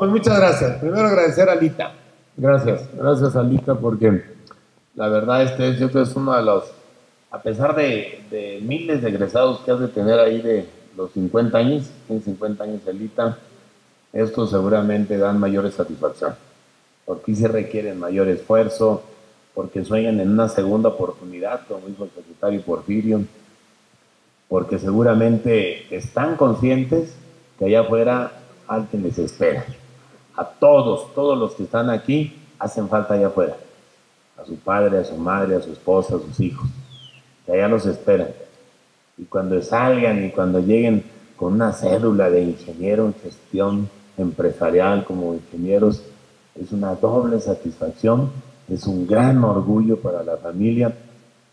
Pues muchas gracias. Primero agradecer a Alita. Gracias, gracias Alita, porque la verdad este yo creo es uno de los, a pesar de, miles de egresados que has de tener ahí de los 50 años, tiene 50 años Alita, estos seguramente dan mayores satisfacción, porque se requieren mayor esfuerzo, porque sueñan en una segunda oportunidad, como dijo el secretario Porfirio, porque seguramente están conscientes que allá afuera alguien les espera. A todos, todos los que están aquí, hacen falta allá afuera. A su padre, a su madre, a su esposa, a sus hijos. Que allá los esperan. Y cuando salgan y cuando lleguen con una cédula de ingeniero en gestión empresarial como ingenieros, es una doble satisfacción, es un gran orgullo para la familia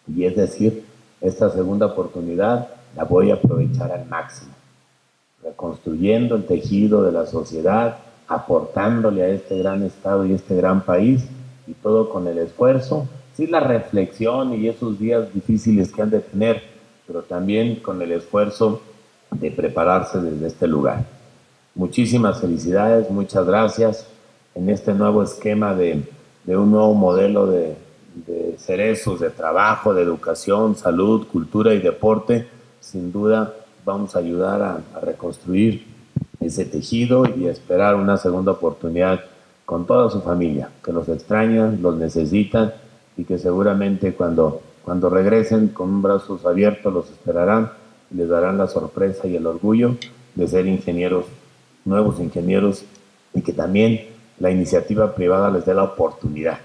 y es decir, esta segunda oportunidad la voy a aprovechar al máximo, reconstruyendo el tejido de la sociedad, aportándole a este gran Estado y este gran país, y todo con el esfuerzo, sí la reflexión y esos días difíciles que han de tener, pero también con el esfuerzo de prepararse desde este lugar. Muchísimas felicidades, muchas gracias en este nuevo esquema de, de un nuevo modelo de, de cerezos, de trabajo, de educación, salud, cultura y deporte. Sin duda vamos a ayudar a, a reconstruir ese tejido y esperar una segunda oportunidad con toda su familia, que los extrañan, los necesitan y que seguramente cuando, cuando regresen con brazos abiertos los esperarán y les darán la sorpresa y el orgullo de ser ingenieros, nuevos ingenieros y que también la iniciativa privada les dé la oportunidad,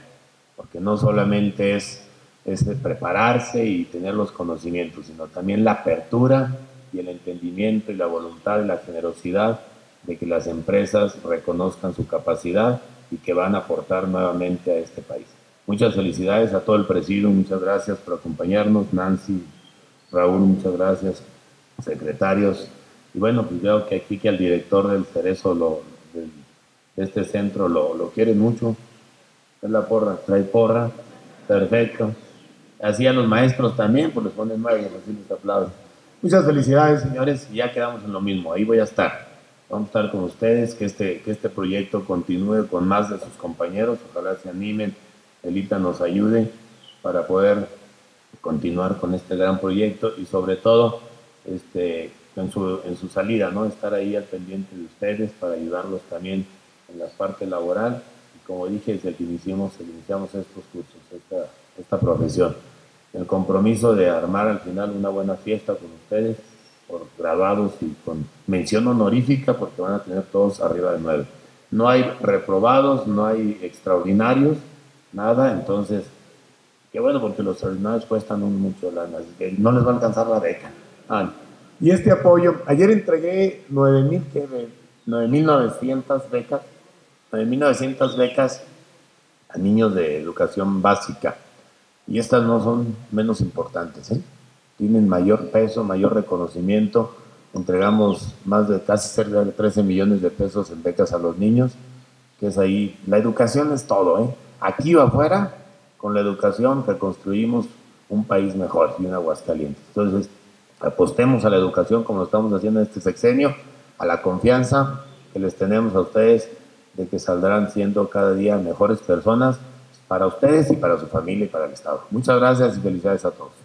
porque no solamente es, es prepararse y tener los conocimientos, sino también la apertura y el entendimiento y la voluntad y la generosidad de que las empresas reconozcan su capacidad y que van a aportar nuevamente a este país. Muchas felicidades a todo el presidio, muchas gracias por acompañarnos, Nancy, Raúl, muchas gracias, secretarios. Y bueno, pues veo que aquí que al director del Cerezo lo, de este centro lo, lo quiere mucho. Es la porra, trae porra, perfecto. Así a los maestros también, pues les ponen y así les aplauden. Muchas felicidades, señores, y ya quedamos en lo mismo. Ahí voy a estar. Vamos a estar con ustedes, que este, que este proyecto continúe con más de sus compañeros. Ojalá se animen, Elita nos ayude para poder continuar con este gran proyecto y sobre todo este, en, su, en su salida, ¿no? estar ahí al pendiente de ustedes para ayudarlos también en la parte laboral. Y como dije, desde que iniciamos, iniciamos estos cursos, esta, esta profesión el compromiso de armar al final una buena fiesta con ustedes, por grabados y con mención honorífica, porque van a tener todos arriba de nueve. No hay reprobados, no hay extraordinarios, nada, entonces, qué bueno, porque los extraordinarios cuestan mucho lana, no les va a alcanzar la beca. Ah, y este apoyo, ayer entregué 9.900 becas, 9.900 becas a niños de educación básica y estas no son menos importantes, ¿eh? Tienen mayor peso, mayor reconocimiento. Entregamos más de casi cerca de 13 millones de pesos en becas a los niños, que es ahí. La educación es todo, ¿eh? Aquí o afuera, con la educación reconstruimos un país mejor y un Aguascalientes. Entonces, apostemos a la educación como lo estamos haciendo en este sexenio, a la confianza que les tenemos a ustedes de que saldrán siendo cada día mejores personas para ustedes y para su familia y para el Estado. Muchas gracias y felicidades a todos.